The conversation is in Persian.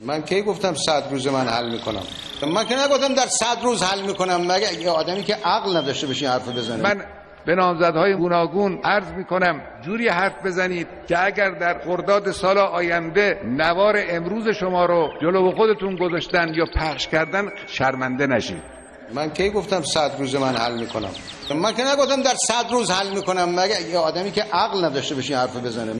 من کی گفتم صد روز من حل می‌کنم؟ من که نگفتم در صد روز حل می‌کنم. مگه یه آدمی که عقل نداشته بشه حرف بزنه؟ من به نامزدهای گوناگون عرض می‌کنم جوری حرف بزنید که اگر در خرداد سال آینده نوار امروز شما رو جلو خودتون گذاشتن یا پخش کردن شرمنده نشید من کی گفتم صد روز من حل می‌کنم؟ من که نگفتم در صد روز حل می‌کنم. مگه یه آدمی که عقل نداشته بشه حرف بزنه؟